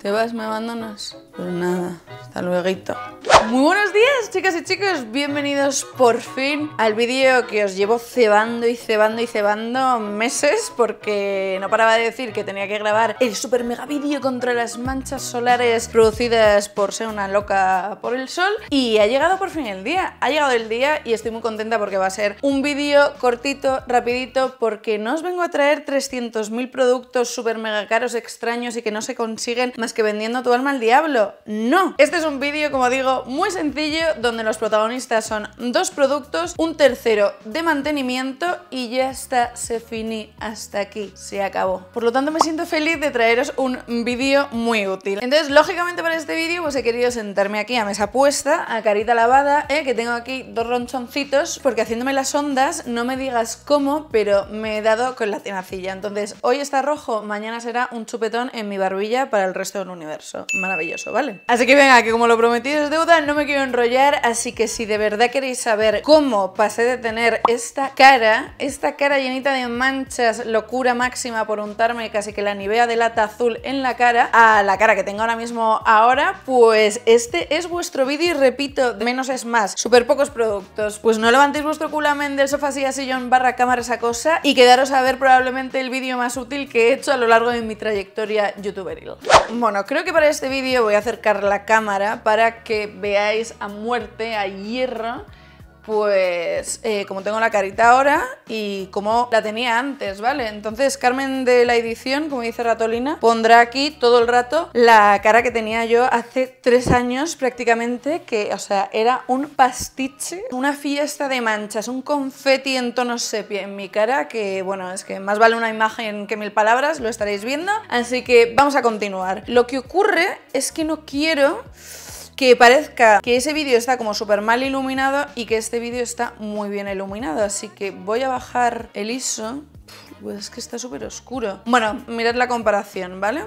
¿Te vas? ¿Me abandonas? Pues nada, hasta luego. Muy buenos días, chicas y chicos. Bienvenidos por fin al vídeo que os llevo cebando y cebando y cebando meses porque no paraba de decir que tenía que grabar el super mega vídeo contra las manchas solares producidas por ser una loca por el sol. Y ha llegado por fin el día. Ha llegado el día y estoy muy contenta porque va a ser un vídeo cortito, rapidito, porque no os vengo a traer 300.000 productos super mega caros, extraños y que no se consiguen más que vendiendo tu alma al diablo. No. Este es un vídeo, como digo, muy sencillo donde los protagonistas son dos productos, un tercero de mantenimiento y ya está, se finí hasta aquí, se acabó. Por lo tanto me siento feliz de traeros un vídeo muy útil. Entonces, lógicamente para este vídeo pues he querido sentarme aquí a mesa puesta, a carita lavada, ¿eh? que tengo aquí dos ronchoncitos, porque haciéndome las ondas, no me digas cómo, pero me he dado con la tenacilla. Entonces, hoy está rojo, mañana será un chupetón en mi barbilla para el resto del universo. Maravilloso, ¿vale? Así que venga, que como lo prometido es deuda, no me quiero enrollar, así que si de verdad queréis saber cómo pasé de tener esta cara, esta cara llenita de manchas, locura máxima por untarme casi que la nivea de lata azul en la cara, a la cara que tengo ahora mismo ahora, pues este es vuestro vídeo y repito, menos es más, súper pocos productos. Pues no levantéis vuestro culamen del sofá silla sillón barra cámara esa cosa y quedaros a ver probablemente el vídeo más útil que he hecho a lo largo de mi trayectoria youtuberil. Bueno, creo que para este vídeo voy a acercar la cámara para que veáis a muerte, a hierro, pues eh, como tengo la carita ahora y como la tenía antes, ¿vale? Entonces Carmen de la edición, como dice Ratolina, pondrá aquí todo el rato la cara que tenía yo hace tres años prácticamente, que, o sea, era un pastiche, una fiesta de manchas, un confeti en tono sepia en mi cara, que bueno, es que más vale una imagen que mil palabras, lo estaréis viendo. Así que vamos a continuar. Lo que ocurre es que no quiero que parezca que ese vídeo está como súper mal iluminado y que este vídeo está muy bien iluminado. Así que voy a bajar el ISO. Pues es que está súper oscuro. Bueno, mirad la comparación, ¿vale?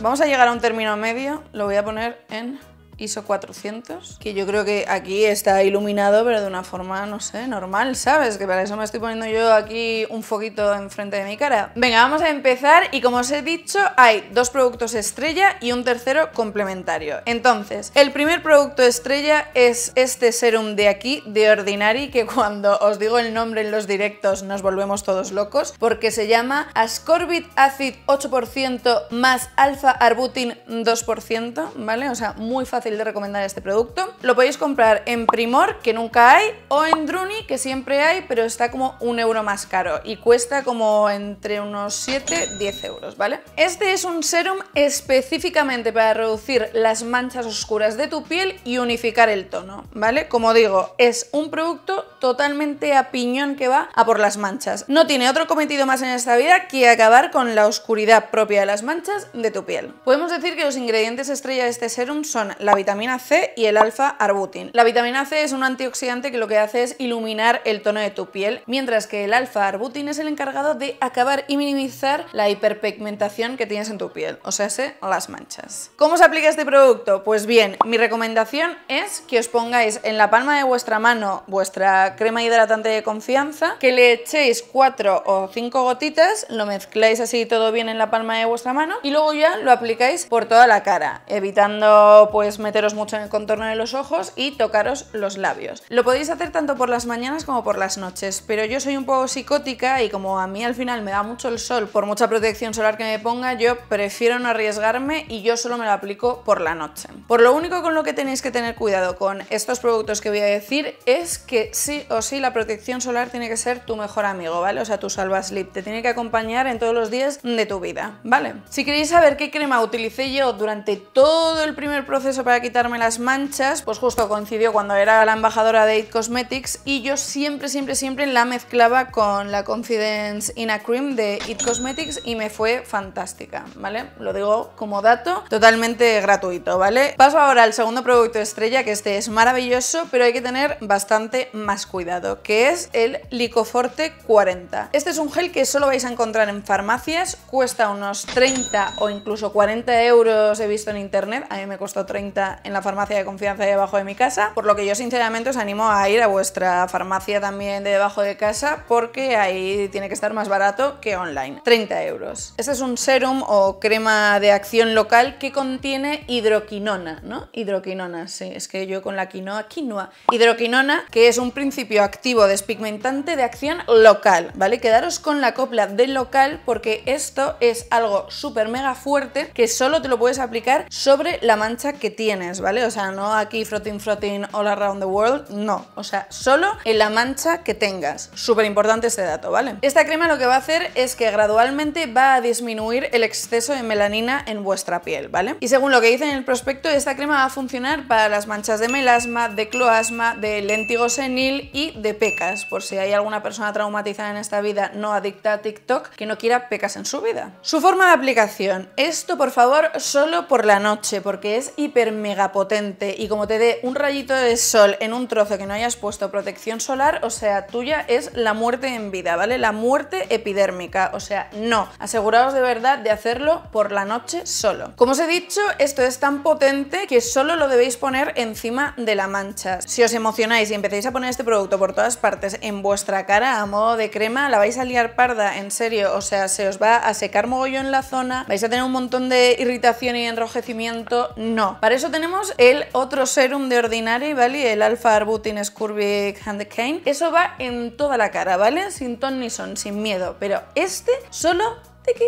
Vamos a llegar a un término medio, lo voy a poner en ISO 400, que yo creo que aquí está iluminado, pero de una forma, no sé, normal, ¿sabes? Que para eso me estoy poniendo yo aquí un foquito enfrente de mi cara. Venga, vamos a empezar y como os he dicho, hay dos productos estrella y un tercero complementario. Entonces, el primer producto estrella es este serum de aquí, de Ordinary, que cuando os digo el nombre en los directos nos volvemos todos locos, porque se llama Ascorbate Acid 8% más Alpha Arbutin 2%, ¿vale? O sea, muy fácil de recomendar este producto. Lo podéis comprar en Primor, que nunca hay, o en Druni, que siempre hay, pero está como un euro más caro y cuesta como entre unos 7, 10 euros, ¿vale? Este es un serum específicamente para reducir las manchas oscuras de tu piel y unificar el tono, ¿vale? Como digo, es un producto totalmente a piñón que va a por las manchas. No tiene otro cometido más en esta vida que acabar con la oscuridad propia de las manchas de tu piel. Podemos decir que los ingredientes estrella de este serum son la vitamina C y el alfa arbutin. La vitamina C es un antioxidante que lo que hace es iluminar el tono de tu piel, mientras que el alfa arbutin es el encargado de acabar y minimizar la hiperpigmentación que tienes en tu piel, o sea, las manchas. ¿Cómo se aplica este producto? Pues bien, mi recomendación es que os pongáis en la palma de vuestra mano vuestra crema hidratante de confianza, que le echéis 4 o 5 gotitas, lo mezcláis así todo bien en la palma de vuestra mano y luego ya lo aplicáis por toda la cara, evitando pues meteros mucho en el contorno de los ojos y tocaros los labios. Lo podéis hacer tanto por las mañanas como por las noches, pero yo soy un poco psicótica y como a mí al final me da mucho el sol, por mucha protección solar que me ponga, yo prefiero no arriesgarme y yo solo me lo aplico por la noche. Por lo único con lo que tenéis que tener cuidado con estos productos que voy a decir es que sí o sí la protección solar tiene que ser tu mejor amigo, ¿vale? O sea, tu salva slip, te tiene que acompañar en todos los días de tu vida, ¿vale? Si queréis saber qué crema utilicé yo durante todo el primer proceso para quitarme las manchas, pues justo coincidió cuando era la embajadora de It Cosmetics y yo siempre, siempre, siempre la mezclaba con la Confidence In Cream de It Cosmetics y me fue fantástica, ¿vale? Lo digo como dato totalmente gratuito, ¿vale? Paso ahora al segundo producto estrella, que este es maravilloso, pero hay que tener bastante más cuidado, que es el Licoforte 40. Este es un gel que solo vais a encontrar en farmacias, cuesta unos 30 o incluso 40 euros he visto en internet, a mí me costó 30 en la farmacia de confianza de debajo de mi casa, por lo que yo sinceramente os animo a ir a vuestra farmacia también de debajo de casa porque ahí tiene que estar más barato que online. 30 euros. Este es un serum o crema de acción local que contiene hidroquinona, ¿no? Hidroquinona, sí, es que yo con la quinoa, quinoa. Hidroquinona, que es un principio activo despigmentante de acción local, ¿vale? Quedaros con la copla del local porque esto es algo súper mega fuerte que solo te lo puedes aplicar sobre la mancha que tienes, ¿vale? O sea, no aquí frotting frotting all around the world, no. O sea, solo en la mancha que tengas. Súper importante este dato, ¿vale? Esta crema lo que va a hacer es que gradualmente va a disminuir el exceso de melanina en vuestra piel, ¿vale? Y según lo que dice en el prospecto, esta crema va a funcionar para las manchas de melasma, de cloasma, de léntigo senil y de pecas, por si hay alguna persona traumatizada en esta vida no adicta a TikTok que no quiera pecas en su vida. Su forma de aplicación. Esto, por favor, solo por la noche, porque es hiper mega potente y como te dé un rayito de sol en un trozo que no hayas puesto protección solar, o sea, tuya es la muerte en vida, ¿vale? La muerte epidérmica, o sea, no. Aseguraos de verdad de hacerlo por la noche solo. Como os he dicho, esto es tan potente que solo lo debéis poner encima de la mancha. Si os emocionáis y empezáis a poner este producto por todas partes en vuestra cara a modo de crema, la vais a liar parda, en serio, o sea, se os va a secar mogollón la zona, vais a tener un montón de irritación y enrojecimiento, no. Para eso tenemos el otro serum de Ordinary, ¿vale? El Alpha Arbutin Scurvic Handcane. Eso va en toda la cara, ¿vale? Sin ton ni son, sin miedo. Pero este solo tiki,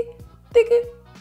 tiki,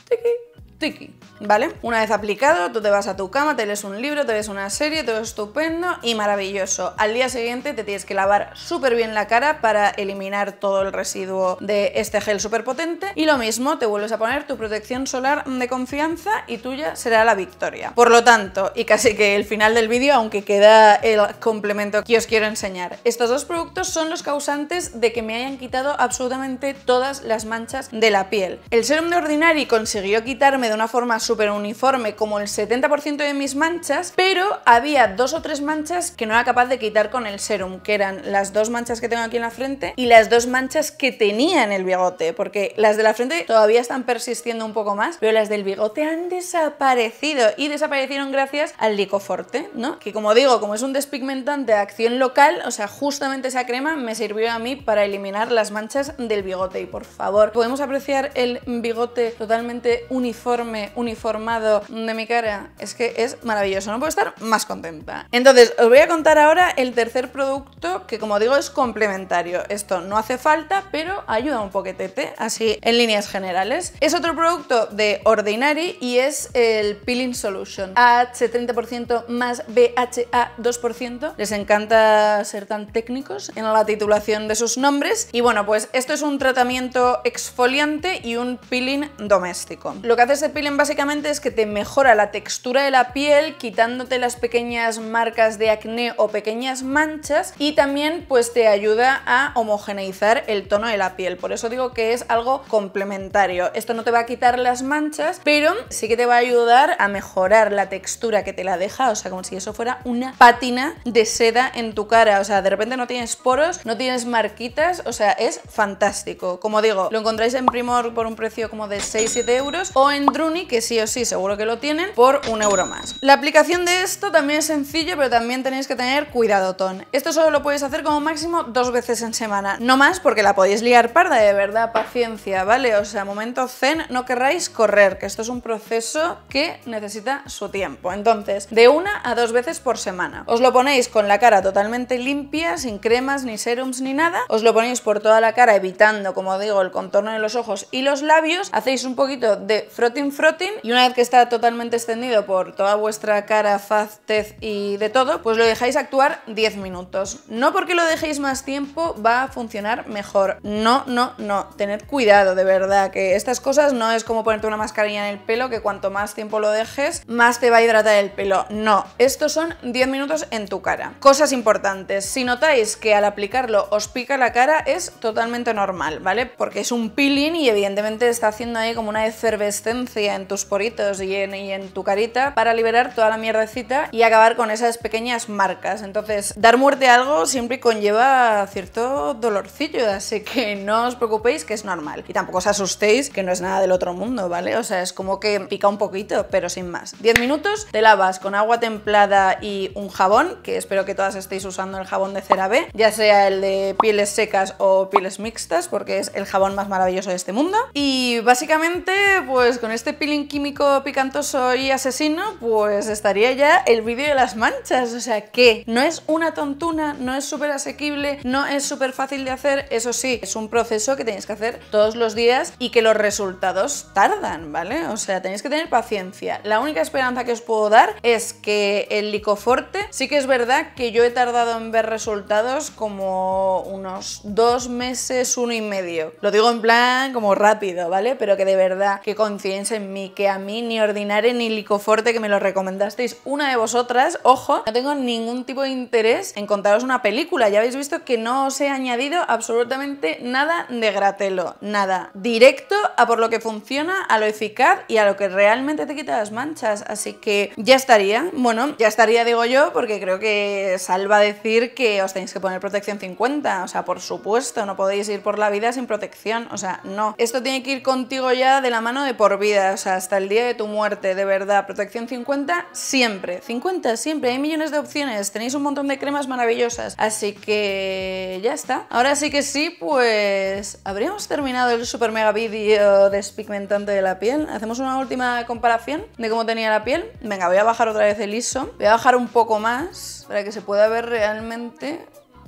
tiki, tiki. ¿Vale? Una vez aplicado, tú te vas a tu cama, te lees un libro, te ves una serie, todo estupendo y maravilloso. Al día siguiente te tienes que lavar súper bien la cara para eliminar todo el residuo de este gel súper potente y lo mismo, te vuelves a poner tu protección solar de confianza y tuya será la victoria. Por lo tanto, y casi que el final del vídeo, aunque queda el complemento que os quiero enseñar, estos dos productos son los causantes de que me hayan quitado absolutamente todas las manchas de la piel. El serum de Ordinary consiguió quitarme de una forma súper uniforme como el 70% de mis manchas, pero había dos o tres manchas que no era capaz de quitar con el serum, que eran las dos manchas que tengo aquí en la frente y las dos manchas que tenía en el bigote, porque las de la frente todavía están persistiendo un poco más, pero las del bigote han desaparecido y desaparecieron gracias al Licoforte, ¿no? Que como digo, como es un despigmentante de acción local, o sea, justamente esa crema me sirvió a mí para eliminar las manchas del bigote y por favor, podemos apreciar el bigote totalmente uniforme, uniforme formado de mi cara es que es maravilloso, no puedo estar más contenta. Entonces, os voy a contar ahora el tercer producto que como digo es complementario. Esto no hace falta, pero ayuda un poquetete, así en líneas generales. Es otro producto de Ordinary y es el Peeling Solution. AH 30% más BHA 2%. Les encanta ser tan técnicos en la titulación de sus nombres. Y bueno, pues esto es un tratamiento exfoliante y un peeling doméstico. Lo que hace este peeling básicamente es que te mejora la textura de la piel, quitándote las pequeñas marcas de acné o pequeñas manchas y también pues te ayuda a homogeneizar el tono de la piel. Por eso digo que es algo complementario. Esto no te va a quitar las manchas, pero sí que te va a ayudar a mejorar la textura que te la deja, o sea, como si eso fuera una pátina de seda en tu cara. O sea, de repente no tienes poros, no tienes marquitas, o sea, es fantástico. Como digo, lo encontráis en Primor por un precio como de 6-7 euros o en Druni, que sí o sí seguro que lo tienen, por un euro más. La aplicación de esto también es sencillo, pero también tenéis que tener cuidado, ton. Esto solo lo podéis hacer como máximo dos veces en semana. No más porque la podéis liar parda, de verdad, paciencia, ¿vale? O sea, momento zen, no querráis correr, que esto es un proceso que necesita su tiempo. Entonces, de una a dos veces por semana. Os lo ponéis con la cara totalmente limpia, sin cremas, ni serums, ni nada. Os lo ponéis por toda la cara, evitando, como digo, el contorno de los ojos y los labios. Hacéis un poquito de frotting frotting Y una vez que está totalmente extendido por toda vuestra cara, faz, tez y de todo, pues lo dejáis actuar 10 minutos. No porque lo dejéis más tiempo va a funcionar mejor. No, no, no. Tened cuidado, de verdad, que estas cosas no es como ponerte una mascarilla en el pelo, que cuanto más tiempo lo dejes, más te va a hidratar el pelo. No, estos son 10 minutos en tu cara. Cosas importantes. Si notáis que al aplicarlo os pica la cara, es totalmente normal, ¿vale? Porque es un peeling y evidentemente está haciendo ahí como una efervescencia en tus poritos y en, tu carita para liberar toda la mierdecita y acabar con esas pequeñas marcas. Entonces, dar muerte a algo siempre conlleva cierto dolorcillo, así que no os preocupéis que es normal. Y tampoco os asustéis que no es nada del otro mundo, ¿vale? O sea, es como que pica un poquito, pero sin más. 10 minutos, te lavas con agua templada y un jabón, que espero que todas estéis usando el jabón de CeraVe, ya sea el de pieles secas o pieles mixtas, porque es el jabón más maravilloso de este mundo. Y básicamente, pues con este peeling químico picantoso y asesino, pues estaría ya el vídeo de las manchas. O sea que no es una tontuna, no es súper asequible, no es súper fácil de hacer, eso sí, es un proceso que tenéis que hacer todos los días y que los resultados tardan, ¿vale? O sea, tenéis que tener paciencia. La única esperanza que os puedo dar es que el licoforte, sí que es verdad que yo he tardado en ver resultados como unos dos meses, uno y medio. Lo digo en plan como rápido, ¿vale? Pero que de verdad que confiéis en mí, que a mí ni Ordinare ni Licoforte, que me lo recomendasteis una de vosotras, ojo, no tengo ningún tipo de interés en contaros una película. Ya habéis visto que no os he añadido absolutamente nada de gratelo, nada. Directo a por lo que funciona, a lo eficaz y a lo que realmente te quita las manchas. Así que ya estaría. Bueno, ya estaría, digo yo, porque creo que salva decir que os tenéis que poner protección 50. O sea, por supuesto, no podéis ir por la vida sin protección. O sea, no. Esto tiene que ir contigo ya de la mano de por vida. O sea, hasta el día de tu muerte, de verdad. Protección 50 siempre. 50 siempre. Hay millones de opciones. Tenéis un montón de cremas maravillosas. Así que ya está. Ahora sí que sí, pues habríamos terminado el super mega vídeo despigmentante de la piel. Hacemos una última comparación de cómo tenía la piel. Venga, voy a bajar otra vez el ISO. Voy a bajar un poco más para que se pueda ver realmente,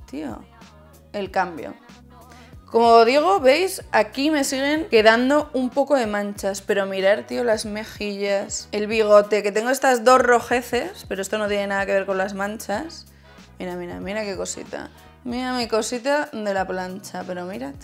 tío, el cambio. Como digo, veis, aquí me siguen quedando un poco de manchas, pero mirar, tío, las mejillas, el bigote, que tengo estas dos rojeces, pero esto no tiene nada que ver con las manchas. Mira, mira, mira qué cosita. Mira mi cosita de la plancha, pero mirad.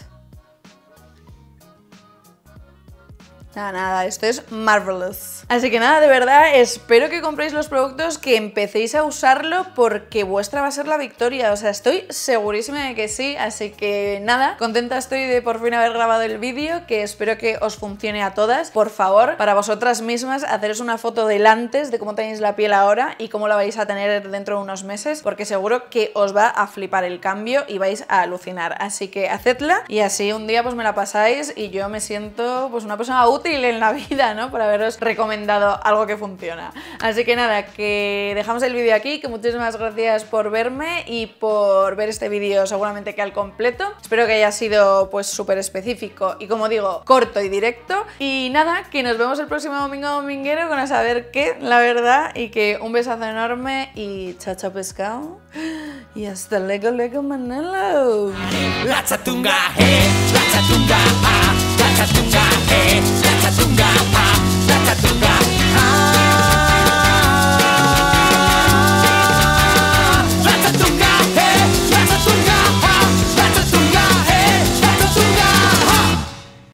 Nada, nada, esto es marvelous. Así que nada, de verdad, espero que compréis los productos, que empecéis a usarlo porque vuestra va a ser la victoria. O sea, estoy segurísima de que sí. Así que nada, contenta estoy de por fin haber grabado el vídeo, que espero que os funcione a todas. Por favor, para vosotras mismas, haceros una foto del antes de cómo tenéis la piel ahora y cómo la vais a tener dentro de unos meses, porque seguro que os va a flipar el cambio y vais a alucinar. Así que hacedla y así un día pues me la pasáis y yo me siento pues una persona útil en la vida, ¿no? Por haberos recomendado algo que funciona. Así que nada, que dejamos el vídeo aquí, que muchísimas gracias por verme y por ver este vídeo seguramente que al completo. Espero que haya sido pues súper específico y como digo, corto y directo. Y nada, que nos vemos el próximo domingo dominguero con a saber qué, la verdad, y que un besazo enorme y chao chao pescado. Y hasta luego, luego Manolo. hey, la tatunga, ah, la tatunga.